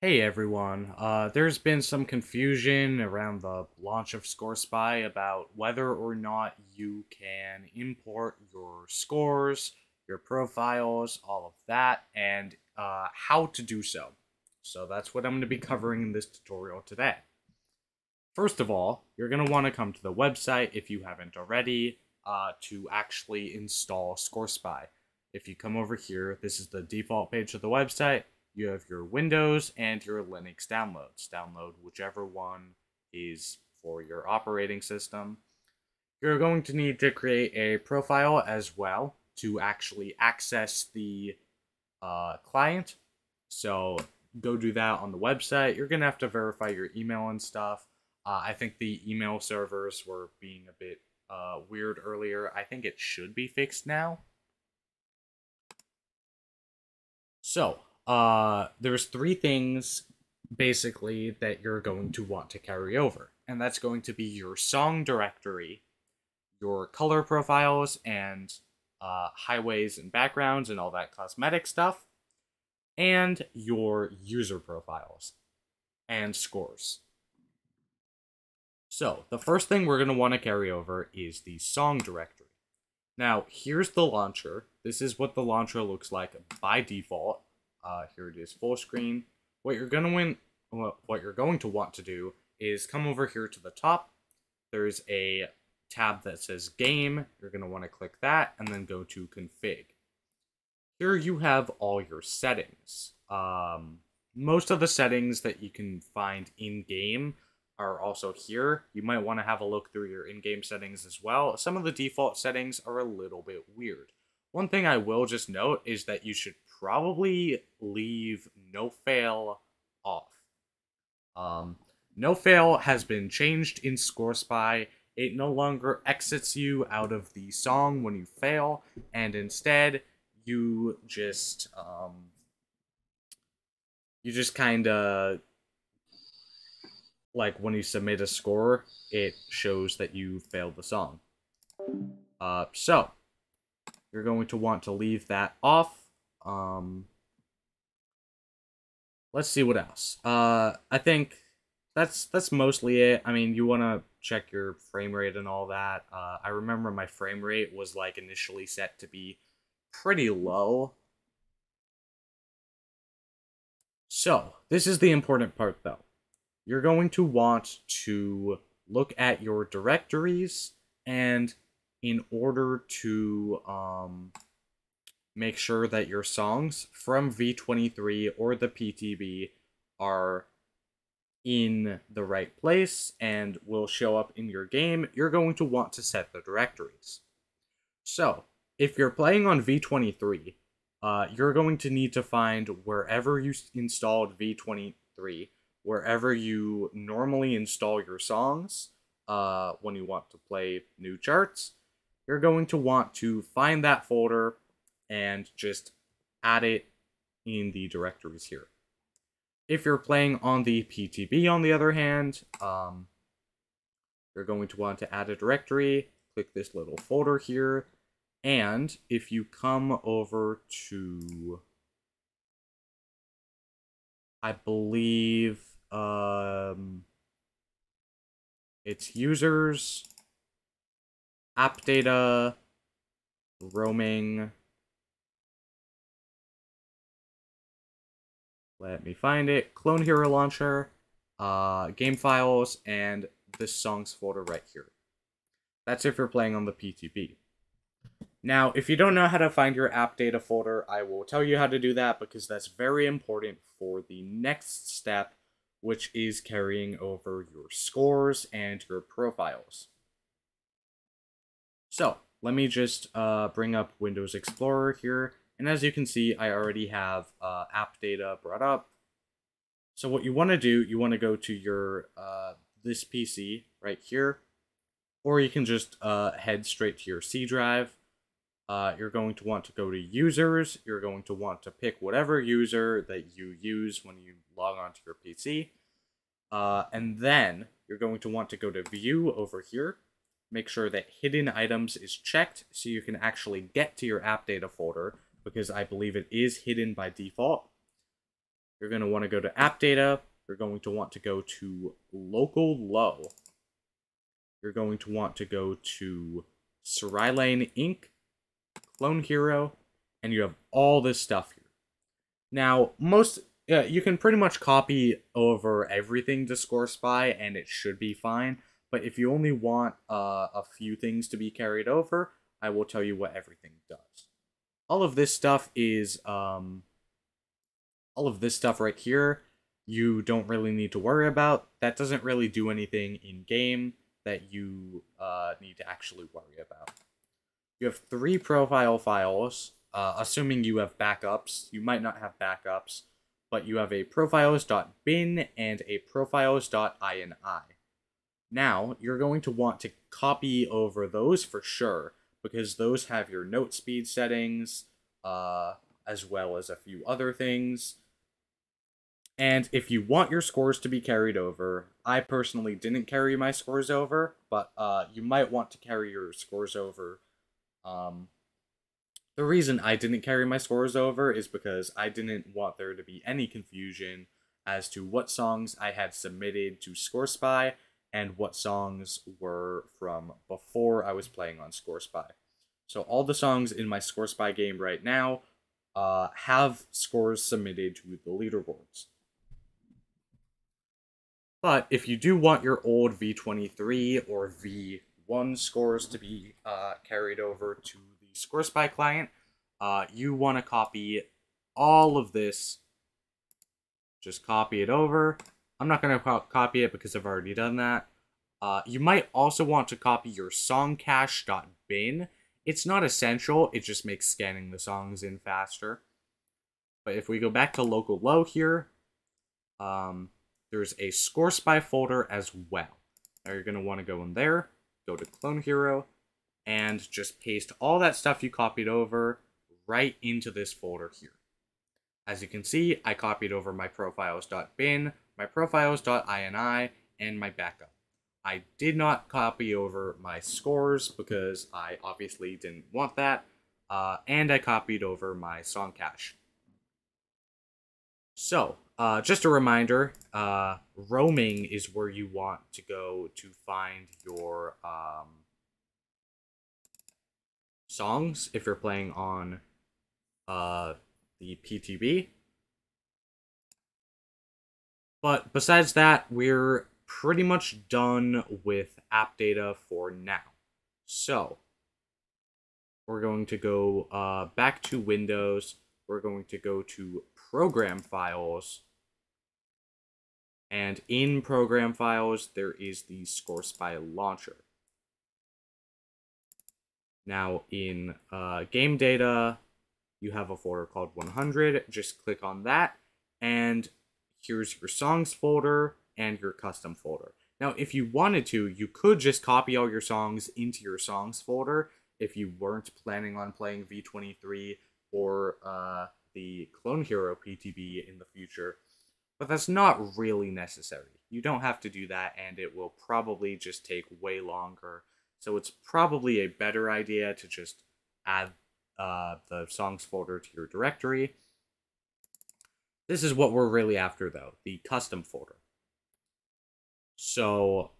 Hey everyone, uh, there's been some confusion around the launch of ScoreSpy about whether or not you can import your scores, your profiles, all of that, and uh, how to do so. So that's what I'm going to be covering in this tutorial today. First of all, you're going to want to come to the website if you haven't already uh, to actually install ScoreSpy. If you come over here, this is the default page of the website you have your Windows and your Linux downloads. Download whichever one is for your operating system. You're going to need to create a profile as well to actually access the uh, client. So go do that on the website. You're going to have to verify your email and stuff. Uh, I think the email servers were being a bit uh, weird earlier. I think it should be fixed now. So, uh, there's three things basically that you're going to want to carry over, and that's going to be your song directory, your color profiles, and uh, highways and backgrounds and all that cosmetic stuff, and your user profiles and scores. So, the first thing we're going to want to carry over is the song directory. Now, here's the launcher. This is what the launcher looks like by default. Uh, here it is full screen. What you're gonna win, what you're going to want to do is come over here to the top. There's a tab that says game. You're gonna want to click that and then go to config. Here you have all your settings. Um, most of the settings that you can find in game are also here. You might want to have a look through your in-game settings as well. Some of the default settings are a little bit weird. One thing I will just note is that you should probably leave no fail off. Um, no fail has been changed in Score Spy. It no longer exits you out of the song when you fail, and instead you just um, you just kind of like when you submit a score, it shows that you failed the song. Uh, so you're going to want to leave that off um, let's see what else. Uh, I think that's that's mostly it. I mean, you want to check your frame rate and all that. Uh, I remember my frame rate was like initially set to be pretty low. So, this is the important part though. You're going to want to look at your directories and in order to um, make sure that your songs from V23 or the PTB are in the right place and will show up in your game, you're going to want to set the directories. So, if you're playing on V23, uh, you're going to need to find wherever you installed V23, wherever you normally install your songs uh, when you want to play new charts, you're going to want to find that folder and just add it in the directories here. If you're playing on the PTB, on the other hand, um, you're going to want to add a directory, click this little folder here, and if you come over to, I believe, um, it's users, app data, roaming, Let me find it. Clone Hero Launcher, uh, game files, and this songs folder right here. That's if you're playing on the PTB. Now, if you don't know how to find your app data folder, I will tell you how to do that because that's very important for the next step, which is carrying over your scores and your profiles. So, let me just uh, bring up Windows Explorer here and as you can see, I already have uh, app data brought up. So what you want to do, you want to go to your uh, this PC right here, or you can just uh, head straight to your C drive. Uh, you're going to want to go to users. You're going to want to pick whatever user that you use when you log onto your PC. Uh, and then you're going to want to go to view over here. Make sure that hidden items is checked so you can actually get to your app data folder because I believe it is hidden by default. you're going to want to go to app data. You're going to want to go to local low. You're going to want to go to srylain Inc., Clone Hero, and you have all this stuff here. Now, most yeah, you can pretty much copy over everything to Score Spy, and it should be fine. But if you only want uh, a few things to be carried over, I will tell you what everything does. All of this stuff is um, all of this stuff right here. You don't really need to worry about. That doesn't really do anything in game that you uh, need to actually worry about. You have three profile files, uh, assuming you have backups. You might not have backups, but you have a profiles.bin and a profiles.ini. Now, you're going to want to copy over those for sure, because those have your note speed settings, uh, as well as a few other things. And if you want your scores to be carried over, I personally didn't carry my scores over, but uh, you might want to carry your scores over. Um, the reason I didn't carry my scores over is because I didn't want there to be any confusion as to what songs I had submitted to Score Spy and what songs were from before I was playing on Score Spy. So all the songs in my Score Spy game right now uh, have scores submitted to the leaderboards. But if you do want your old V23 or V1 scores to be uh, carried over to the Score Spy client, uh, you want to copy all of this. Just copy it over. I'm not going to co copy it because I've already done that. Uh, you might also want to copy your songcache.bin. It's not essential, it just makes scanning the songs in faster. But if we go back to local low here, um, there's a Score Spy folder as well. Now you're going to want to go in there, go to Clone Hero, and just paste all that stuff you copied over right into this folder here. As you can see, I copied over my profiles.bin, my profiles.ini, and my backup. I did not copy over my scores because I obviously didn't want that, uh, and I copied over my song cache. So, uh, just a reminder, uh, roaming is where you want to go to find your um, songs if you're playing on uh, the PTB. But besides that, we're pretty much done with app data for now. So, we're going to go uh, back to Windows. We're going to go to Program Files and in program files, there is the Score Spy launcher. Now in uh, game data, you have a folder called 100. Just click on that, and here's your songs folder and your custom folder. Now, if you wanted to, you could just copy all your songs into your songs folder if you weren't planning on playing V23 or uh, the Clone Hero PTB in the future. But that's not really necessary. You don't have to do that, and it will probably just take way longer. So it's probably a better idea to just add uh, the songs folder to your directory. This is what we're really after, though, the custom folder. So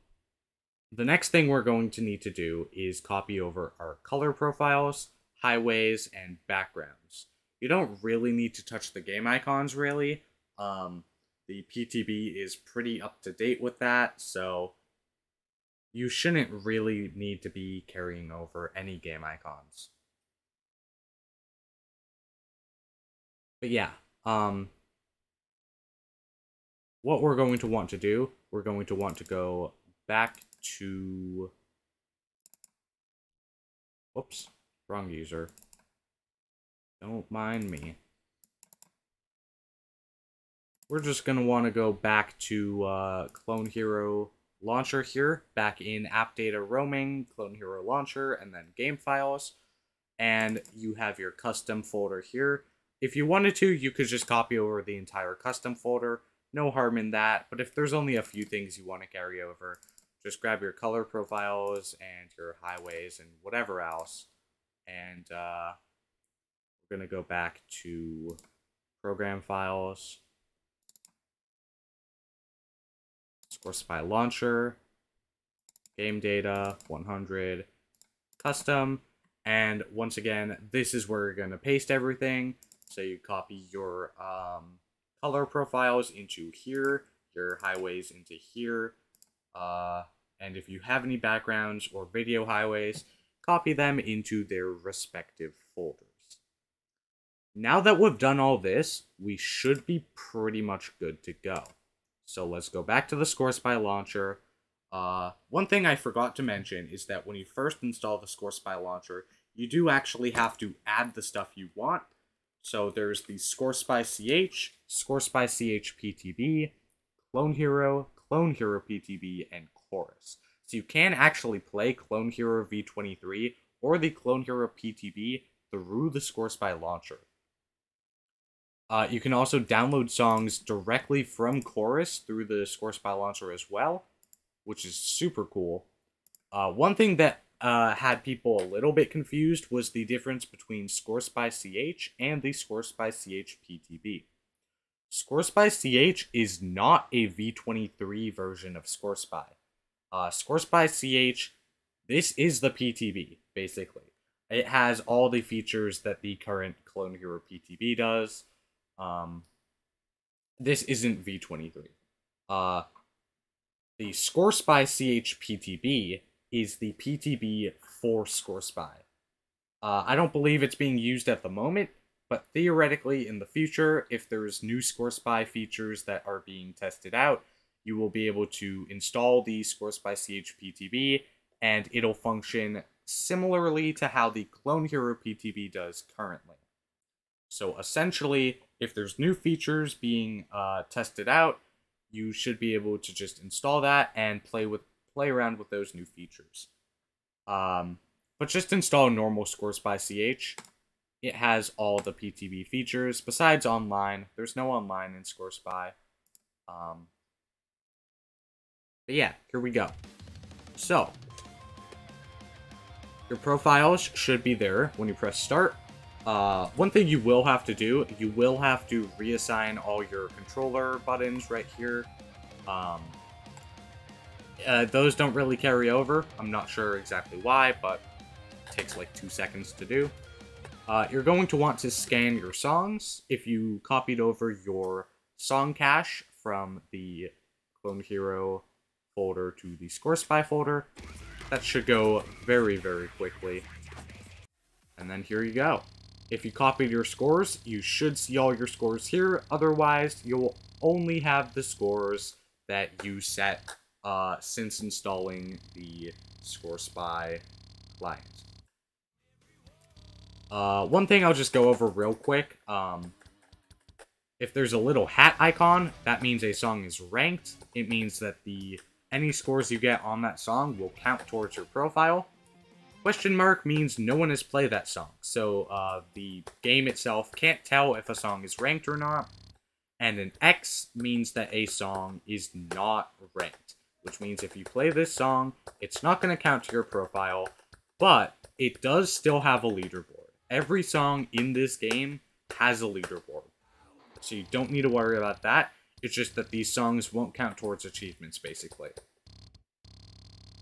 the next thing we're going to need to do is copy over our color profiles, highways, and backgrounds. You don't really need to touch the game icons, really. Um, the PTB is pretty up to date with that, so you shouldn't really need to be carrying over any game icons. But yeah, um, what we're going to want to do, we're going to want to go back to, whoops, wrong user. Don't mind me we're just going to want to go back to uh, Clone Hero Launcher here, back in App Data Roaming, Clone Hero Launcher, and then Game Files. And you have your custom folder here. If you wanted to, you could just copy over the entire custom folder. No harm in that, but if there's only a few things you want to carry over, just grab your color profiles and your highways and whatever else. And uh, we're going to go back to program files Score Spy Launcher, Game Data, 100, Custom, and once again, this is where you're going to paste everything. So you copy your um, color profiles into here, your highways into here, uh, and if you have any backgrounds or video highways, copy them into their respective folders. Now that we've done all this, we should be pretty much good to go. So let's go back to the Score Spy launcher. Uh, one thing I forgot to mention is that when you first install the Score Spy launcher, you do actually have to add the stuff you want. So there's the Score Spy CH, Score Spy CH PTB, Clone Hero, Clone Hero PTB, and Chorus. So you can actually play Clone Hero V23 or the Clone Hero PTB through the Score Spy launcher. Uh, you can also download songs directly from Chorus through the Score Spy launcher as well, which is super cool. Uh, one thing that uh, had people a little bit confused was the difference between Score Spy CH and the Score Spy CH PTB. Score Spy CH is not a V23 version of Score Spy. Uh, Score Spy CH, this is the PTB, basically. It has all the features that the current Clone Hero PTB does. Um, this isn't V23. Uh, the Score Spy CH PTB is the PTB for Score Spy. Uh, I don't believe it's being used at the moment, but theoretically in the future, if there's new Score Spy features that are being tested out, you will be able to install the Score Spy CH PTB and it'll function similarly to how the Clone Hero PTB does currently. So essentially, if there's new features being uh, tested out, you should be able to just install that and play with play around with those new features. Um, but just install normal Score Spy CH. It has all the PTB features besides online. There's no online in Score Spy. Um, but yeah, here we go. So, your profiles should be there when you press start. Uh, one thing you will have to do, you will have to reassign all your controller buttons right here. Um, uh, those don't really carry over. I'm not sure exactly why, but it takes like two seconds to do. Uh, you're going to want to scan your songs. If you copied over your song cache from the Clone Hero folder to the Score Spy folder, that should go very, very quickly. And then here you go. If you copied your scores, you should see all your scores here. Otherwise, you'll only have the scores that you set uh, since installing the Score Spy client. Uh, one thing I'll just go over real quick. Um, if there's a little hat icon, that means a song is ranked. It means that the any scores you get on that song will count towards your profile. Question mark means no one has played that song, so uh, the game itself can't tell if a song is ranked or not. And an X means that a song is not ranked, which means if you play this song, it's not going to count to your profile, but it does still have a leaderboard. Every song in this game has a leaderboard, so you don't need to worry about that. It's just that these songs won't count towards achievements, basically.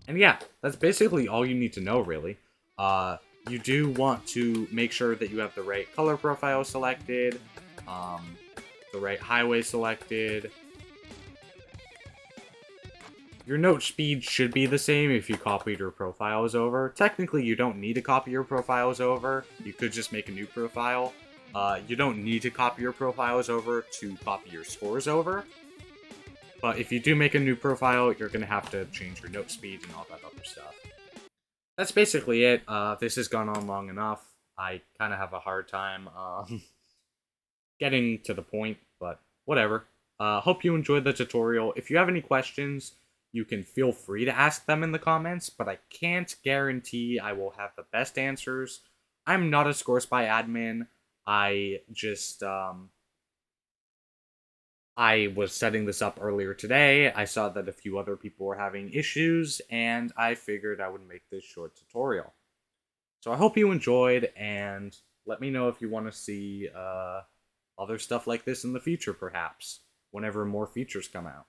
And yeah, that's basically all you need to know, really. Uh, you do want to make sure that you have the right color profile selected, um, the right highway selected. Your note speed should be the same if you copied your profiles over. Technically, you don't need to copy your profiles over. You could just make a new profile. Uh, you don't need to copy your profiles over to copy your scores over. But if you do make a new profile, you're going to have to change your note speed and all that other stuff. That's basically it. Uh, this has gone on long enough. I kind of have a hard time um, getting to the point, but whatever. Uh, hope you enjoyed the tutorial. If you have any questions, you can feel free to ask them in the comments, but I can't guarantee I will have the best answers. I'm not a Score Spy admin. I just um, I was setting this up earlier today. I saw that a few other people were having issues, and I figured I would make this short tutorial. So I hope you enjoyed, and let me know if you want to see uh, other stuff like this in the future, perhaps, whenever more features come out.